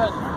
good.